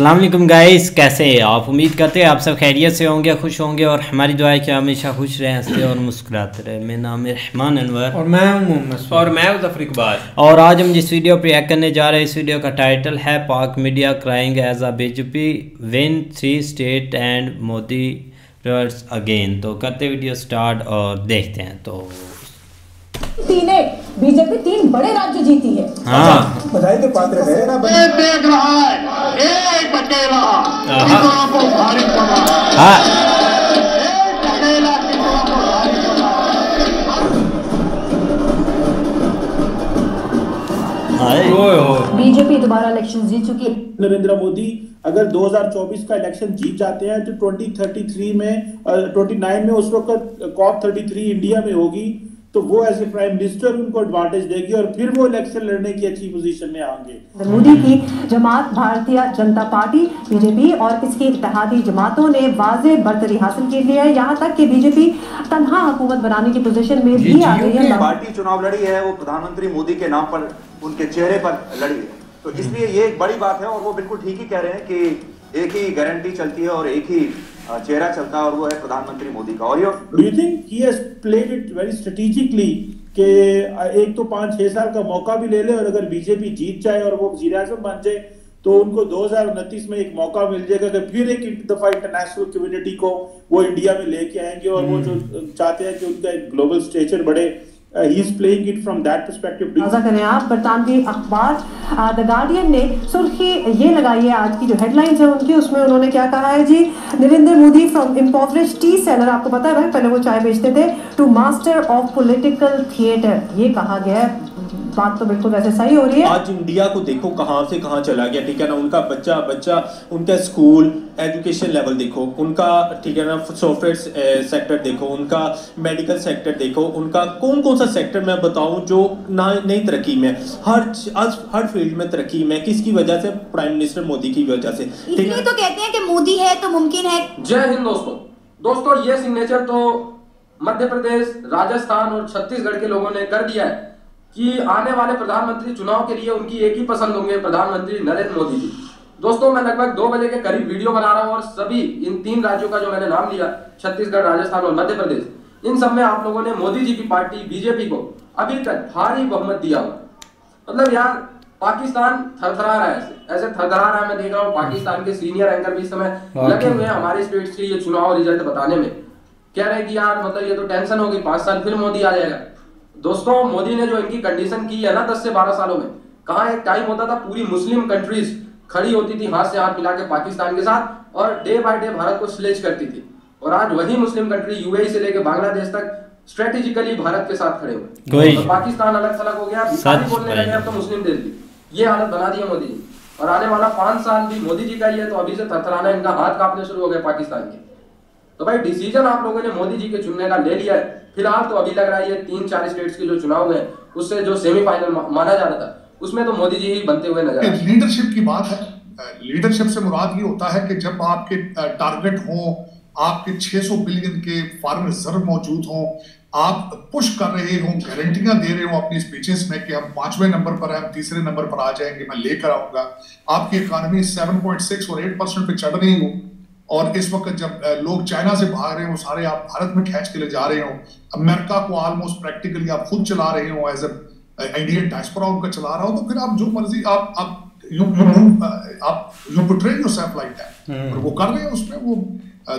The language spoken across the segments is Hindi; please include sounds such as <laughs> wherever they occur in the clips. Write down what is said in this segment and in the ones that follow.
अस्सलाम वालेकुम गाइस कैसे हैं आप? उम्मीद करते हैं आप सब खैरियत से होंगे खुश होंगे और हमारी दुआ है कि हमेशा खुश रहें हँसते और मुस्कुराते रहें। मेरा नाम है रहमान अनवर। और मैं हूँ मोहम्मद और मैं ज़फ़र इकबाल। और आज हम जिस वीडियो पर रिएक्ट करने जा रहे हैं इस वीडियो का टाइटल है Pak media crying as a BJP win three state and Modi again तो करते वीडियो स्टार्ट और देखते हैं। तो तीन बीजेपी तीन बड़े राज्य जीती है। हाँ। बधाई के पात्र है। है। हाँ। बीजेपी दोबारा इलेक्शन जीत चुकी है। नरेंद्र मोदी अगर 2024 का इलेक्शन जीत जाते हैं तो 2033 में अ, 29 में उस वक्त कॉप 33 इंडिया में होगी। तो वो एज ए प्राइम मिनिस्टर उनको एडवांटेज देगी और फिर वो इलेक्शन लड़ने की अच्छी पोजीशन में आएँगे। मोदी की जमात भारतीय जनता पार्टी बीजेपी और इसकी इत्तेहादी जमातों ने वाजे बरतरी हासिल की है। यहाँ तक कि बीजेपी तनहा हुकूमत बनाने की पोजीशन में भी आ गई है। पार्टी चुनाव लड़ी है वो प्रधानमंत्री मोदी के नाम पर उनके चेहरे पर लड़ी है। तो इसलिए ये एक बड़ी बात है और वो बिल्कुल ठीक ही कह रहे हैं कि एक ही गारंटी चलती है और एक ही चेहरा चलता है और वो है प्रधानमंत्री मोदी का। और ये do you think he has played it very strategically कि एक तो पाँच छह साल का मौका भी ले ले और अगर बीजेपी जीत जाए और वो वज़ीर आज़म बन जाए तो उनको 2029 में एक मौका मिल जाएगा। कि फिर एक दफ़ा इंटरनेशनल कम्युनिटी को वो इंडिया में लेके आएँगे और वो जो चाहते हैं कि उनका एक ग्लोबल स्टेचर बढ़े। He is playing it from that perspective. करें आप बरतानवी अखबार द गार्डियन ने सुर्खी ये लगाई है, आज की जो हेडलाइंस है उनकी, उसमें उन्होंने क्या कहा है जी Narendra Modi from impoverish tea seller आपको पता है पहले वो चाय बेचते थे to master of political theatre ये कहा गया है बात तो बिल्कुल वैसे सही हो रही है। आज इंडिया को देखो कहाँ से कहाँ चला गया ठीक है ना? उनका बच्चा बच्चा उनका स्कूल एजुकेशन लेवल देखो उनका ठीक है ना सॉफ्टवेयर सेक्टर देखो उनका मेडिकल सेक्टर देखो उनका कौन कौन सा सेक्टर मैं बताऊँ जो ना नई तरक्की में हर आज हर फ़ील्ड में तरक्की में किसकी वजह से? प्राइम मिनिस्टर मोदी की वजह से ठीक इसलिए है तो कहते हैं कि मोदी है तो मुमकिन है। जय हिंद दोस्तों। दोस्तों ये सिग्नेचर तो मध्य प्रदेश राजस्थान और छत्तीसगढ़ के लोगों ने कर दिया है। कि आने वाले प्रधानमंत्री चुनाव के लिए उनकी एक ही पसंद होंगे प्रधानमंत्री नरेंद्र मोदी जी। दोस्तों मैं लगभग दो बजे के करीब वीडियो बना रहा हूँ और सभी इन तीन राज्यों का जो मैंने नाम लिया छत्तीसगढ़ राजस्थान और मध्य प्रदेश इन सब में आप लोगों ने मोदी जी की पार्टी बीजेपी को अभी तक भारी बहुमत दिया हुआ। मतलब यार पाकिस्तान थरथरा रहा है। ऐसे ऐसे थरथरा रहा है मैं देख रहा हूँ पाकिस्तान के सीनियर एंकर भी इस समय लगे हुए हैं हमारे स्टेट्स के ये चुनाव रिज़ल्ट बताने में। कह रहे हैं कि यार मतलब ये तो टेंशन होगी पाँच साल फिर मोदी आ जाएगा। दोस्तों मोदी ने जो इनकी कंडीशन की है ना दस से बारह सालों में कहा एक टाइम होता था पूरी मुस्लिम कंट्रीज़ खड़ी होती थी हाथ से हाथ मिला के पाकिस्तान के साथ और डे बाय डे भारत को स्लेज करती थी। और आज वही मुस्लिम कंट्री यूएई से लेकर बांग्लादेश तक स्ट्रेटेजिकली भारत के साथ खड़े हुए। और पाकिस्तान अलग थलग हो गया बोलने लगे अब तो मुस्लिम देश भी। ये हालत बना दी है मोदी जी। और आने वाला पाँच साल भी मोदी जी का ही है तो अभी से थरथराना इनका हाथ कांपने शुरू हो गए पाकिस्तान के। तो भाई डिसीज़न आप लोगों ने मोदी जी के चुनने का ले लिया है। फ़िलहाल तो अभी लग रहा है ये तीन, चार स्टेट्स के जो चुनाव हुए उससे जो सेमीफाइनल माना जा रहा था, उसमें तो मोदी जी ही बनते हुए नज़र। लीडरशिप की बात है। लीडरशिप से मुराद ये होता है कि जब आपके टारगेट हो, आपके 600 बिलियन के फॉरेन रिज़र्व मौजूद हो, आप पुश कर रहे हो गारंटियाँ दे रहे हो अपनी स्पीचेस में कि हम पाँचवें नंबर पर हैं हम तीसरे नंबर पर आ जाएँगे, मैं लेकर आऊँगा। आपकी इकोनॉमी 7.6 और 8 परसेंट पे चढ़ रही हो और इस वक्त जब लोग चाइना से भाग रहे हो सारे आप भारत में खींच के ले जा रहे हो अमेरिका को ऑलमोस्ट प्रैक्टिकली आप खुद चला रहे हो एज अ इंडियन डायस्पोरा उनका चला रहा हो तो फिर आप जो मर्ज़ी आप आप यू यू आप you portray yourself like that और वो कर रहे हैं उसमें वो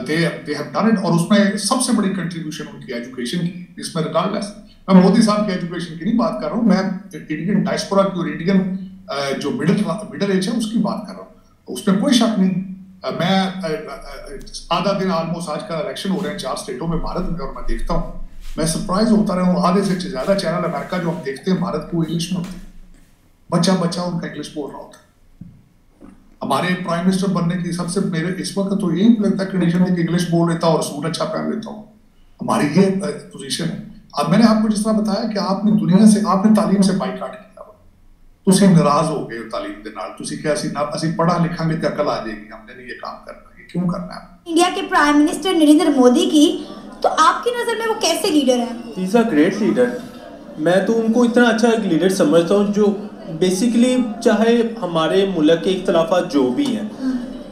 they they have done it और उसमें सबसे बड़ी कंट्रीब्यूशन उनकी एजुकेशन की इसमें रिगार्डलेस मैं मोदी साहब की एजुकेशन की नहीं बात कर रहा हूँ मैं इंडियन डायस्पोरा की और इंडियन जो मिडिल मिडिल एज है उसकी बात कर रहा हूँ। उसमें कोई शक नहीं मैं आधा दिन ऑलमोस्ट आज का इलेक्शन हो रहे हैं, चार स्टेटों में भारत में और मैं देखता हूँ। मैं सरप्राइज़ होता रहा हूँ आधे से ज़्यादा चैनल अमेरिका जो हम देखते हैं, भारत को इंग्लिश में होते हैं। बच्चा बच्चा उनका इंग्लिश बोल रहा होता हमारे प्राइम मिनिस्टर बनने की सबसे मेरे, इस वक्त तो यही लगता है कंडीशन है कि इंग्लिश बोल लेता और सूट अच्छा पहन लेता हूँ। हमारी ये पोजीशन है। अब मैंने आपको जिस तरह बताया कि आपने दुनिया से, आपने तालीम से बाइकाट किया। ਤੁਸੀਂ ਨਾਰਾਜ਼ ਹੋ ਗਏ ਹੋ ਤਾਲੀਮ ਦੇ ਨਾਲ ਤੁਸੀਂ ਕਿਹਾ ਅਸੀਂ ਨਾ ਅਸੀਂ ਪੜ੍ਹਾ ਲਿਖਾਂਗੇ ਤੇ ਅਕਲ ਆ ਜਾਏਗੀ हमने नहीं ये काम करना ये क्यों करना है इंडिया के प्राइम मिनिस्टर नरेंद्र मोदी की तो आपकी नजर में वो कैसे लीडर है इज अ ग्रेट लीडर मैं तो उनको इतना अच्छा एक लीडर समझता हूँ जो बेसिकली चाहे हमारे मुल्क के इख्तलाफा जो भी हैं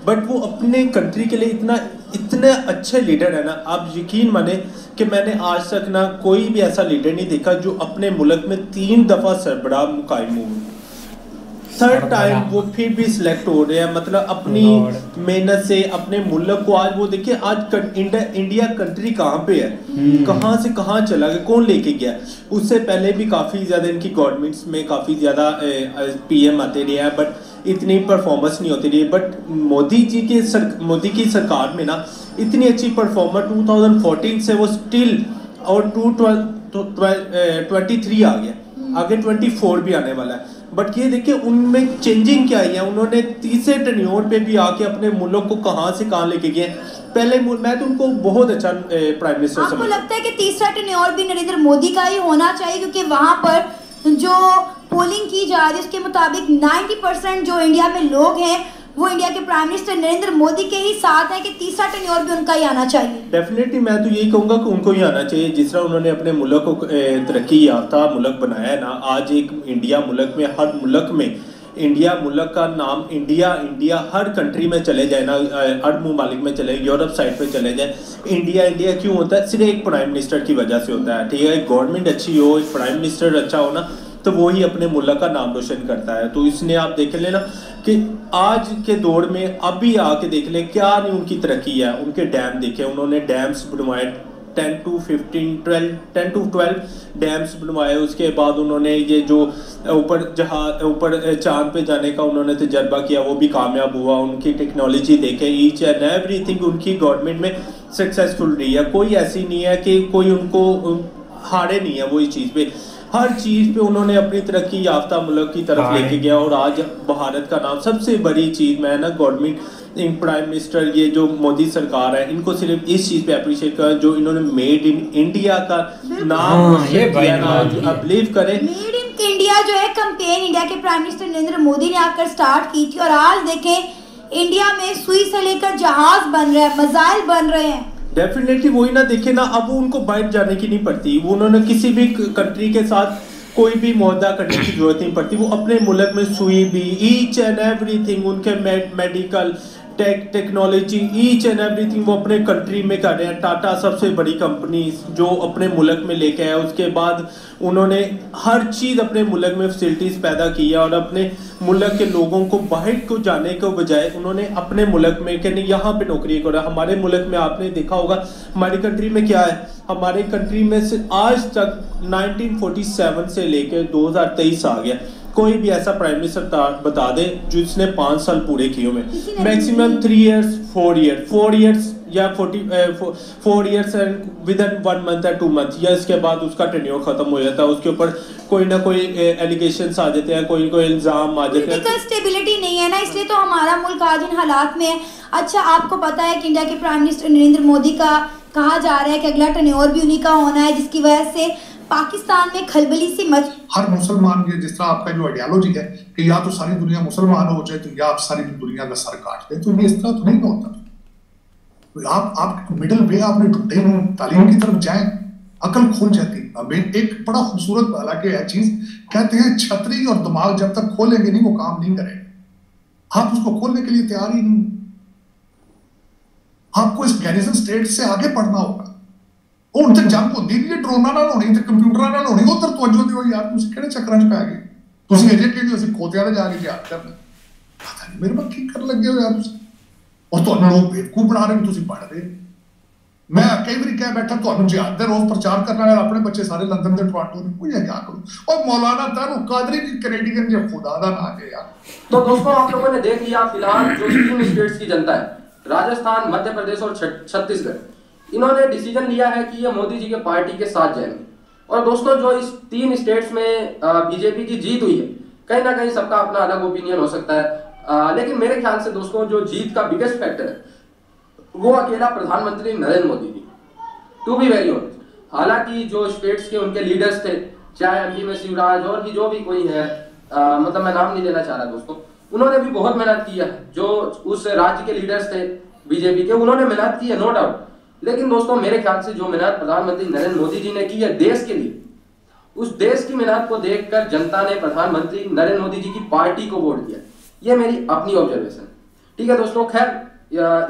बट वो अपने कंट्री के लिए इतना इतने अच्छे लीडर है ना आप यकीन माने कि मैंने आज तक ना कोई भी ऐसा लीडर नहीं देखा जो अपने मुल्क में तीन दफ़ा सरबराह मुकायम हुए थर्ड टाइम वो फिर भी सिलेक्ट हो रहे हैं। मतलब अपनी मेहनत से अपने मुल्क को आज वो देखिए आज कर, इंडिया इंडिया कंट्री कहाँ पे है? हम्म। कहाँ से कहाँ चला गया? कौन लेके गया? उससे पहले भी काफ़ी ज़्यादा इनकी गवर्नमेंट्स में काफ़ी ज़्यादा पीएम आते रहे हैं बट इतनी परफॉर्मेंस नहीं होती रही। बट मोदी जी के सर मोदी की सरकार में ना इतनी अच्छी परफॉर्मेंस 2014 से वो स्टिल और टू ट्वेंटी थ्री आ गया। आगे 24 भी आने वाला है। बट ये देखिए उनमें चेंजिंग क्या आई है? उन्होंने तीसरे टनियोर पे भी आके अपने मुल्क को कहाँ से कहाँ लेके गए पहले मैं तो उनको बहुत अच्छा प्राइम मिनिस्टर आपको लगता है कि तीसरा टनियोर भी नरेंद्र मोदी का ही होना चाहिए? क्योंकि वहाँ पर जो पोलिंग की जा रही है उसके मुताबिक 90 परसेंट जो इंडिया में लोग हैं वो इंडिया के प्राइम मिनिस्टर नरेंद्र मोदी के ही साथ है कि तीसरा टेन्योर भी उनका ही आना चाहिए। डेफिनेटली मैं तो यही कहूँगा कि उनको ही आना चाहिए। जिस तरह उन्होंने अपने मुल्क को तरक्की याफ्ता मुल्क बनाया है ना, आज एक इंडिया मुल्क में, हर मुल्क में, इंडिया मुल्क का नाम इंडिया इंडिया हर कंट्री में चले जाए ना हर ममालिक में चले यूरोप साइड पे चले जाए। इंडिया इंडिया क्यों होता है? सिर्फ़ एक प्राइम मिनिस्टर की वजह से होता है, ठीक है? गवर्नमेंट अच्छी हो, एक प्राइम मिनिस्टर अच्छा हो ना तो वो ही अपने मुल्क का नाम रोशन करता है। तो इसने आप देख लेना कि आज के दौर में अभी आके देख लें, क्या नहीं उनकी तरक्की है? उनके डैम देखे, उन्होंने डैम्स बनवाए, ten to fifteen twelve, ten to twelve dams बनवाए। उसके बाद उन्होंने ये जो ऊपर जहाज़ ऊपर चाँद पे जाने का उन्होंने तजर्बा किया, वो भी कामयाब हुआ। उनकी टेक्नोलॉजी देखे ईच एंड एवरीथिंग उनकी गवर्नमेंट में सक्सेसफुल रही है। कोई ऐसी नहीं है कि कोई उनको हारे नहीं है वो इस चीज़ पे। हर चीज़ पे उन्होंने अपनी तरक्की याफ्ता मुल्क की तरफ़ लेके गया और आज भारत का नाम सबसे बड़ी चीज़ मैं ना गवर्नमेंट इन प्राइम मिनिस्टर ये जो मोदी सरकार है इनको सिर्फ़ इस चीज़ पे अप्रिशिएट कर जो इन्होंने मेड इन इंडिया का नाम हाँ, बिलीव करें। मेड इन इंडिया जो है कंपेन इंडिया के प्राइम मिनिस्टर नरेंद्र मोदी ने आकर स्टार्ट की थी और आज देखें इंडिया में सुई से लेकर जहाज़ बन रहे हैं मजाइल बन रहे हैं। डेफिनेटली वही ना देखे ना, अब उनको बाहर जाने की नहीं पड़ती। वो उन्होंने किसी भी कंट्री के साथ कोई भी मुहदा करने की ज़रूरत नहीं पड़ती। वो अपने मुल्क में सुई भी ईच एंड एवरीथिंग उनके medical tech technology each and everything वो अपने कंट्री में कर रहे हैं। टाटा सबसे बड़ी कंपनी जो अपने मुल्क में लेके आया उसके बाद उन्होंने हर चीज़ अपने मुल्क में फैसिलिटीज़ पैदा की है और अपने मुल्क के लोगों को बाहर को जाने के बजाय उन्होंने अपने मुल्क में कहने यहाँ पे नौकरी करा हमारे मुल्क में आपने देखा होगा, हमारी कंट्री में क्या है? हमारे कंट्री में से आज तक 1947 से लेकर 2023 आ गया। कोई भी ऐसा प्राइम मिनिस्टर बता दे जिसने पाँच साल पूरे किए हुए। Maximum three years four year four years या forty four years and within one month या टू मंथ या इसके बाद उसका टेन्योर खत्म हो जाता है उसके ऊपर कोई ना कोई एलिगेशन आ जाते हैं कोई कोई इल्ज़ाम आ जाते हैं। स्टेबिलिटी नहीं है ना इसलिए तो हमारा मुल्क आज इन हालात में है। अच्छा आपको पता है कि इंडिया के प्राइम मिनिस्टर नरेंद्र मोदी का कहा जा रहा है कि अगला टेन्योर भी उन्हीं का होना है जिसकी वजह से पाकिस्तान में खलबली से मच हर मुसलमान के जिस तरह आपका जो आइडियोलॉजी है कि या तो सारी दुनिया मुसलमान हो जाए तो या आप सारी दुनिया का सर काट दे तो ये इस तरह तो नहीं होता। तो आप आप मिडिल वे आपने ढूंढे हो, तालीम की तरफ़ जाए, अकल खुल जाती अब एक बड़ा खूबसूरत हालाँकि है चीज़? कहते हैं, छतरी और दिमाग जब तक खोलेंगे नहीं, वो काम नहीं करेगा। आप उसको खोलने के लिए तैयार ही नहीं आपको इस गैरिजन स्टेट से आगे पढ़ना होगा। ਹੁਣ ਤੇ ਜੰਗ ਹੁੰਦੀ ਵੀ ਡਰੋਨਾਂ ਨਾਲ ਹੋਣੀ ਤੇ ਕੰਪਿਊਟਰਾਂ ਨਾਲ ਹੋਣੀ ਉਧਰ ਤਵੱਜੋ ਦਿਓ ਯਾਰ ਤੁਸੀਂ ਕਿਹੜੇ ਚੱਕਰਾਂ 'ਚ ਪੈ ਗਏ ਤੁਸੀਂ ਅਜੇ ਕਹਿੰਦੇ ਅਸੀਂ ਖੋਤਿਆਂ ਤੇ ਜਾ ਕੇ ਜਿਹਾਦ ਕਰਨਾ ਪਤਾ ਨਹੀਂ ਮੇਰੇ ਮੱਕੀ ਕਰ ਲੱਗੇ ਹੋ ਯਾਰ ਤੁਸੀਂ ਔਰ ਤੁਹਾਨੂੰ ਲੋਕ ਬੇਵਕੂਫ ਬਣਾ ਰਹੇ ਤੁਸੀਂ ਪੜ ਰਹੇ ਮੈਂ ਕਈ ਵਾਰੀ ਕਹਿ ਬੈਠਾ ਤੁਹਾਨੂੰ ਜਿਹਾਦ ਦੇ ਰੋਜ਼ ਪ੍ਰਚਾਰ ਕਰਨ ਵਾਲੇ ਆਪਣੇ ਬੱਚੇ ਸਾਰੇ ਲੰਡਨ ਦੇ ਟੋਰਾਂਟੋ ਦੇ ਕੋਈ क्या करूं और मौलाना तारू कादरी भी कैनेडियन जो खुदा दा ना है यार तो दोस्तों आप लोगों ने देख लिया फिलहाल जो तीन स्टेट्स की जनता है राजस्थान मध्य प्रदेश और छत्तीसगढ़ इन्होंने डिसीज़न लिया है कि ये मोदी जी के पार्टी के साथ जाएँगे। और दोस्तों जो इस तीन स्टेट्स में बीजेपी की जीत हुई है कहीं ना कहीं सबका अपना अलग ओपिनियन हो सकता है। आ, लेकिन मेरे ख्याल से दोस्तों जो जीत का बिगेस्ट फैक्टर है वो अकेला प्रधानमंत्री Narendra Modi ji. To be very honest हालाँकि जो स्टेट्स के उनके लीडर्स थे चाहे एमपी में शिवराज और भी जो भी कोई है आ, मतलब मैं नाम नहीं लेना चाह रहा दोस्तों उन्होंने भी बहुत मेहनत की है। जो उस राज्य के लीडर्स थे बीजेपी के उन्होंने मेहनत की है नो डाउट लेकिन दोस्तों, मेरे ख्याल से जो मेहनत प्रधानमंत्री नरेंद्र मोदी जी ने की है देश के लिए, उस देश की मेहनत को देखकर जनता ने प्रधानमंत्री नरेंद्र मोदी जी की पार्टी को वोट दिया। ये मेरी अपनी ऑब्जर्वेशन ठीक है दोस्तों, खैर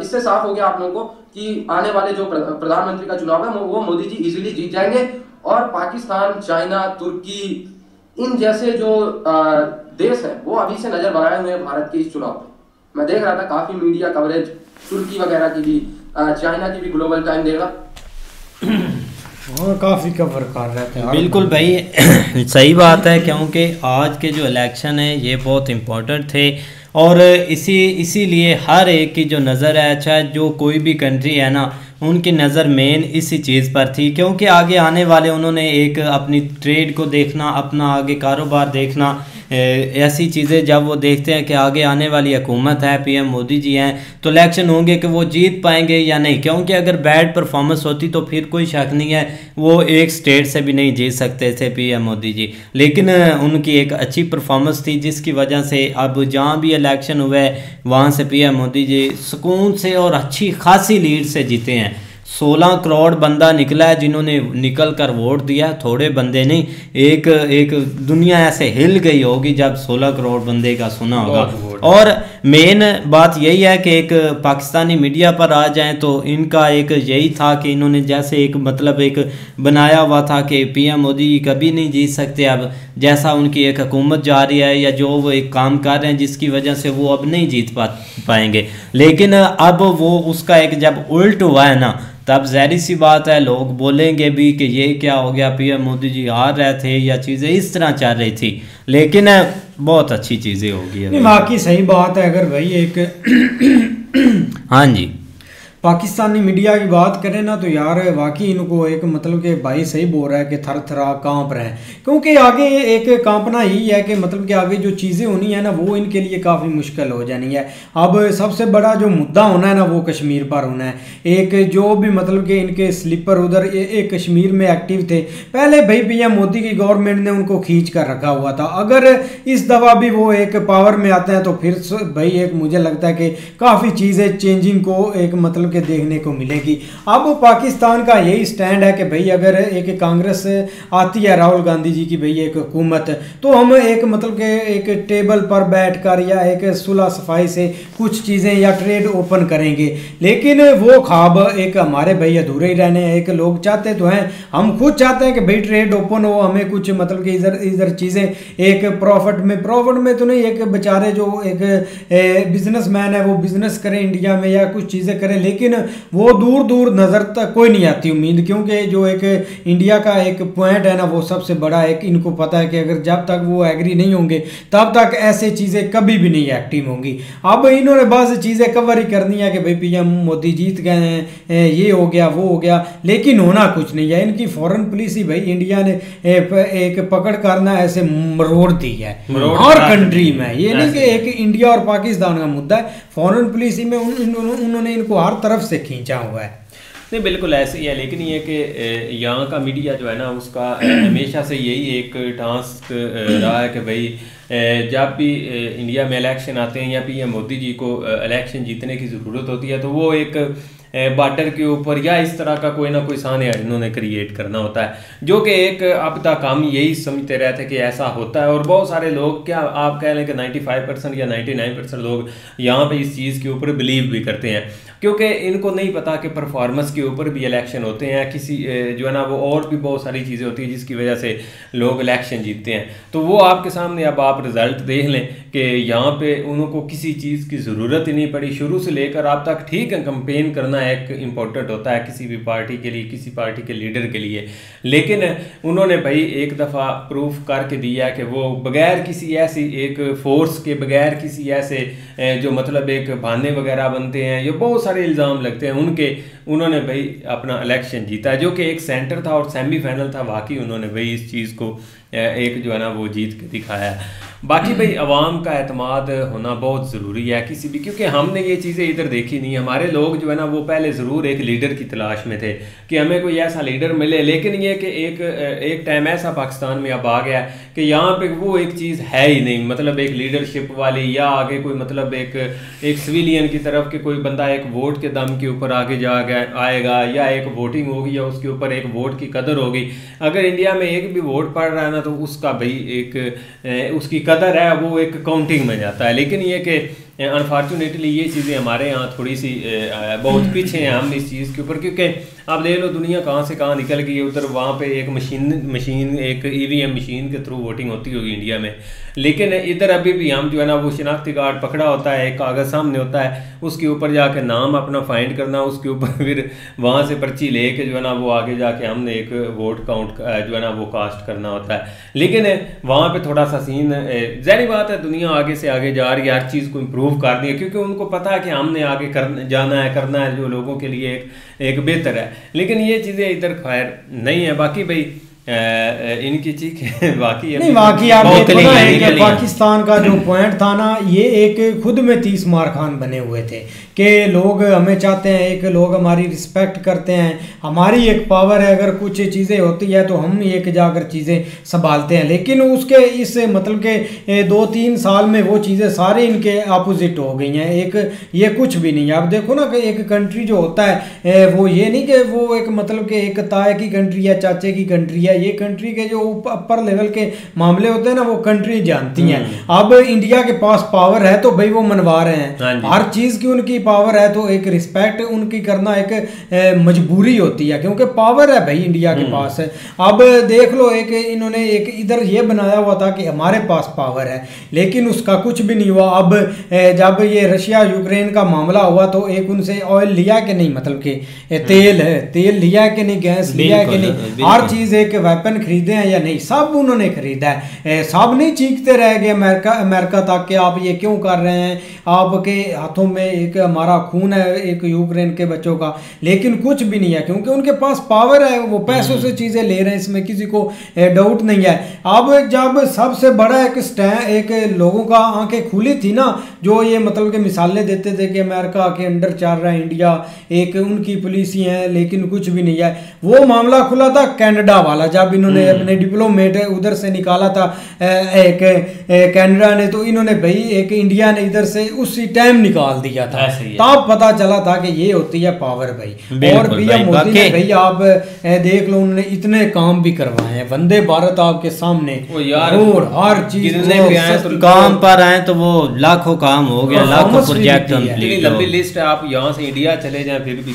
इससे साफ़ हो गया आप लोगों को कि आने वाले जो प्रधानमंत्री का चुनाव है, वो मोदी जी इजीली जीत जाएँगे और पाकिस्तान, चाइना, तुर्की, इन जैसे जो देश है, वो अभी से नज़र बनाए हुए हैं भारत के इस चुनाव पे। मैं देख रहा था काफ़ी मीडिया कवरेज तुर्की वगैरह की भी चाइना की भी ग्लोबल टाइम देगा। हाँ काफ़ी कवर कर रहे थे बिल्कुल भाई <clears throat> सही बात है क्योंकि आज के जो इलेक्शन है ये बहुत इम्पोर्टेंट थे। और इसी इसीलिए हर एक की जो नज़र है चाहे जो कोई भी कंट्री है ना उनकी नज़र मेन इसी चीज़ पर थी। क्योंकि आगे आने वाले उन्होंने एक अपनी ट्रेड को देखना अपना आगे कारोबार देखना। ऐसी चीज़ें जब वो देखते हैं कि आगे आने वाली हुकूमत है, पीएम मोदी जी हैं तो इलेक्शन होंगे कि वो जीत पाएँगे या नहीं? क्योंकि अगर बैड परफॉर्मेंस होती तो फिर कोई शक नहीं है, वो एक स्टेट से भी नहीं जीत सकते थे पीएम मोदी जी। लेकिन उनकी एक अच्छी परफॉर्मेंस थी, जिसकी वजह से अब जहाँ भी इलेक्शन हुए, वहाँ से पीएम मोदी जी सुकून से और अच्छी खासी लीड से जीते हैं। सोलह करोड़ बंदा निकला है जिन्होंने निकल कर वोट दिया। थोड़े बंदे नहीं, एक एक दुनिया ऐसे हिल गई होगी जब सोलह करोड़ बंदे का सुना होगा। और मेन बात यही है कि एक पाकिस्तानी मीडिया पर आ जाएँ तो इनका एक यही था कि इन्होंने जैसे एक मतलब एक बनाया हुआ था कि पीएम मोदी कभी नहीं जीत सकते अब, जैसा उनकी एक हुकूमत जा रही है या जो वो एक काम कर रहे हैं जिसकी वजह से वो अब नहीं जीत पा, पाएँगे। लेकिन अब वो उसका एक जब उल्ट हुआ है ना, तब जहरी सी बात है, लोग बोलेंगे भी कि ये क्या हो गया पीएम मोदी जी हार रहे थे या चीज़ें इस तरह चल रही थी। लेकिन बहुत अच्छी चीज़ें होगी। बाकी सही बात है अगर भाई एक हाँ जी। पाकिस्तानी मीडिया की बात करें ना तो यार, वाकई इनको एक मतलब कि भाई सही बोल रहा है कि थर थरा काँप रहे हैं। क्योंकि आगे एक कांपना ही है कि मतलब कि आगे जो चीज़ें होनी है ना, वो इनके लिए काफ़ी मुश्किल हो जानी है। अब सबसे बड़ा जो मुद्दा होना है ना, वो कश्मीर पर होना है। एक जो भी मतलब कि इनके स्लीपर उधर एक कश्मीर में एक्टिव थे। पहले भाई पीएम मोदी की गवर्नमेंट ने उनको खींच कर रखा हुआ था। अगर इस दफ़ा भी वो एक पावर में आते हैं तो फिर भाई एक मुझे लगता है कि काफ़ी चीज़ें चेंजिंग को एक मतलब के देखने को मिलेगी। अब पाकिस्तान का यही स्टैंड है कि भाई अगर एक कांग्रेस आती है राहुल गांधी जी की भाई एक हुकूमत तो हम एक मतलब के एक टेबल पर बैठ कर या एक सुलह सफ़ाई से कुछ चीज़ें या ट्रेड ओपन करेंगे। लेकिन वो ख्वाब एक हमारे भाई अधूरे ही रहने हैं। एक लोग चाहते तो हैं। हम खुद चाहते हैं कि भाई ट्रेड ओपन हो, हमें कुछ मतलब कि इधर इधर चीज़ें, एक प्रॉफिट में प्रॉफिट में तो नहीं, एक बेचारे जो एक बिजनेसमैन है, वो बिज़नेस करें इंडिया में या कुछ चीज़ें करें, लेकिन लेकिन वो दूर दूर नज़र तक कोई नहीं आती उम्मीद क्योंकि जो एक इंडिया का एक पॉइंट है ना वो सबसे बड़ा एक इनको पता है कि अगर जब तक वो एग्री नहीं होंगे तब तक ऐसे चीज़ें कभी भी नहीं एक्टिव होंगी। अब इन्होंने बस चीज़ें कवर ही करनी है कि भाई पीएम मोदी जीत गए हैं ये हो गया वो हो गया लेकिन होना कुछ नहीं है। इनकी फॉरेन पॉलिसी भाई इंडिया ने एक पकड़ करना ऐसे मरोड़ दी है। हर कंट्री में ये नहीं कि एक इंडिया और पाकिस्तान का मुद्दा है फॉरेन पॉलिसी में उन्होंने इनको हर तरफ़ से खींचा हुआ है। नहीं, बिल्कुल ऐसे ही है, लेकिन ये कि यहाँ का मीडिया जो है ना, उसका हमेशा से यही एक टास्क रहा है कि भाई जब भी इंडिया में इलेक्शन आते हैं या पी एम मोदी जी को इलेक्शन जीतने की ज़रूरत होती है तो वो एक बॉर्डर के ऊपर या इस तरह का कोई ना कोई सानिया इन्होंने क्रिएट करना होता है। जो कि एक अब तक हम यही समझते रहते कि ऐसा होता है, और बहुत सारे लोग, क्या आप कह लें कि 95 परसेंट या 99 परसेंट लोग यहाँ पे इस चीज़ के ऊपर बिलीव भी करते हैं। क्योंकि इनको नहीं पता कि परफॉर्मेंस के ऊपर भी इलेक्शन होते हैं किसी जो है ना, वो और भी बहुत सारी चीज़ें होती हैं जिसकी वजह से लोग इलेक्शन जीतते हैं। तो वो आपके सामने अब आप रिज़ल्ट देख लें कि यहाँ पे उनको किसी चीज़ की ज़रूरत ही नहीं पड़ी। शुरू से लेकर आप तक ठीक है कंपेन करना एक इम्पोर्टेंट होता है किसी भी पार्टी के लिए, किसी पार्टी के लीडर के लिए। लेकिन उन्होंने भाई एक दफ़ा प्रूफ करके दिया कि वो बगैर किसी ऐसी एक फोर्स के, बगैर किसी ऐसे जो मतलब एक बहाने वगैरह बनते हैं, या बहुत सारे इल्ज़ाम लगते हैं उनके उन्होंने भाई अपना इलेक्शन जीता जो कि एक सेंटर था और सेमीफाइनल था वाकई उन्होंने भाई इस चीज़ को एक जो है ना वो जीत के दिखाया। बाकी भाई अवाम का अतमाद होना बहुत ज़रूरी है किसी भी क्योंकि हमने ये चीज़ें इधर देखी नहीं हमारे लोग जो है ना वो पहले ज़रूर एक लीडर की तलाश में थे कि हमें कोई ऐसा लीडर मिले लेकिन ये कि एक एक टाइम ऐसा पाकिस्तान में अब आ गया कि यहाँ पे वो एक चीज़ है ही नहीं मतलब एक लीडरशिप वाली या आगे कोई मतलब एक एक सिविलियन की तरफ़ के कोई बंदा एक वोट के दम के ऊपर आगे जा आएगा या एक वोटिंग होगी या उसके ऊपर एक वोट की कदर होगी। अगर इंडिया में एक भी वोट पड़ रहा है ना तो उसका भाई एक उसकी कदर है, वो एक काउंटिंग में जाता है। लेकिन ये कि अनफॉर्चुनेटली ये चीज़ें हमारे यहाँ थोड़ी सी बहुत पीछे हैं हम इस चीज़ के ऊपर, क्योंकि आप ले लो, दुनिया कहाँ से कहाँ निकल गई उधर वहाँ पे एक मशीन मशीन एक ईवीएम मशीन के थ्रू वोटिंग होती होगी इंडिया में। लेकिन इधर अभी भी हम जो है ना, वो शिनाख्ती कार्ड पकड़ा होता है, एक कागज़ सामने होता है, उसके ऊपर जाके नाम अपना फाइंड करना, उसके ऊपर <laughs> फिर वहाँ से पर्ची ले जो है ना, वो आगे जाके हमने एक वोट काउंट जो है ना, वो कास्ट करना होता है। लेकिन वहाँ पर थोड़ा सा सीन जहरी बात है, दुनिया आगे से आगे जा रही है, हर चीज़ को इम्प्रूव कर दी है, क्योंकि उनको पता है कि हमने आगे कर जाना है, करना है, जो लोगों के लिए एक एक बेहतर है। लेकिन ये चीज़ें इधर खैर नहीं है। बाकी भाई इनकी चीख <laughs> बाकी नहीं बाकी आप है कि पाकिस्तान का जो <laughs> पॉइंट था ना ये एक खुद में तीस मार खान बने हुए थे। कि लोग हमें चाहते हैं एक लोग हमारी रिस्पेक्ट करते हैं। हमारी एक पावर है अगर कुछ चीज़ें होती है तो हम एक जाकर चीज़ें संभालते हैं। लेकिन उसके इस मतलब के दो तीन साल में वो चीज़ें सारे इनके अपोजिट हो गई हैं। एक ये कुछ भी नहीं है। आप देखो ना कि एक कंट्री जो होता है वो ये नहीं कि वो एक मतलब कि एक ताए की कंट्री है चाचे की कंट्री है। ये कंट्री के जो अपर लेवल के मामले होते हैं ना वो कंट्री जानती हैं। हम्म। अब इंडिया के पास पावर है तो भाई वो मनवा रहे हैं। हाँ हर चीज़ की उनकी पावर है तो एक रिस्पेक्ट उनकी करना एक मजबूरी होती है क्योंकि पावर है भाई इंडिया के हम्म। पास। अब देख लो एक इन्होंने एक इधर ये बनाया हुआ था कि हमारे पास पावर है लेकिन उसका कुछ भी नहीं हुआ। अब जब ये रशिया यूक्रेन का मामला हुआ तो एक उनसे ऑयल लिया कि नहीं? मतलब कि तेल है तेल लिया कि नहीं? गैस लिया कि नहीं? हर चीज़ एक वेपन खरीदे हैं या नहीं? सब उन्होंने खरीदा है। सब नहीं चीखते रह गए अमेरिका अमेरिका तक कि आप ये क्यों कर रहे हैं? आपके हाथों में एक हमारा खून है एक यूक्रेन के बच्चों का लेकिन कुछ भी नहीं है क्योंकि उनके पास पावर है वो पैसों से चीज़ें ले रहे हैं इसमें किसी को डाउट नहीं है। अब जब सबसे बड़ा एक स्टैंड एक लोगों का आँखें खुली थी ना जो ये मतलब कि मिसालें देते थे कि अमेरिका के अंडर चल रहा है इंडिया एक उनकी पुलिस ही है लेकिन कुछ भी नहीं है। वो मामला खुला था कैनेडा वाला जब इन्होंने हम्म। अपने डिप्लोमेट उधर से निकाला था एक कैनेडा ने तो इन्होंने भाई एक इंडिया ने इधर से उसी टाइम निकाल दिया था। तब पता चला था कि ये होती है पावर भाई। और पीएम मोदी ने भाई आप देख लो उन्होंने इतने काम भी करवाए हैं। वंदे भारत आपके सामने। और हर चीज़ तो काम पर आए तो वो लाखों काम हो गया लाखों प्रोजेक्ट लंबी लिस्ट है आप यहाँ से इंडिया चले जाए फिर भी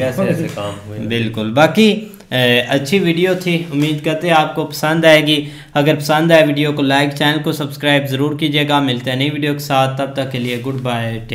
<laughs> ऐसे ऐसे काम हुए बिल्कुल। बाकी अच्छी वीडियो थी। उम्मीद करते हैं आपको पसंद आएगी। अगर पसंद आए वीडियो को लाइक चैनल को सब्सक्राइब ज़रूर कीजिएगा। मिलते हैं नई वीडियो के साथ। तब तक के लिए गुड बाय टेक